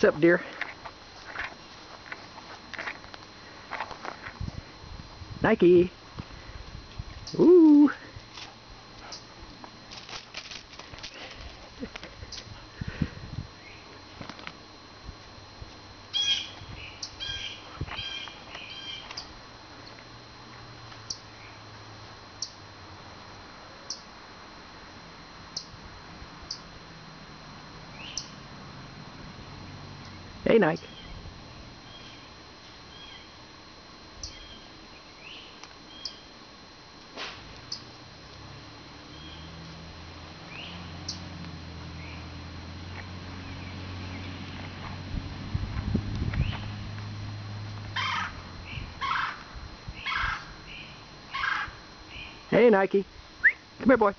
What's up, dear? Nike. Ooh. Hey, Nike. Hey, Nike. Come here, boy.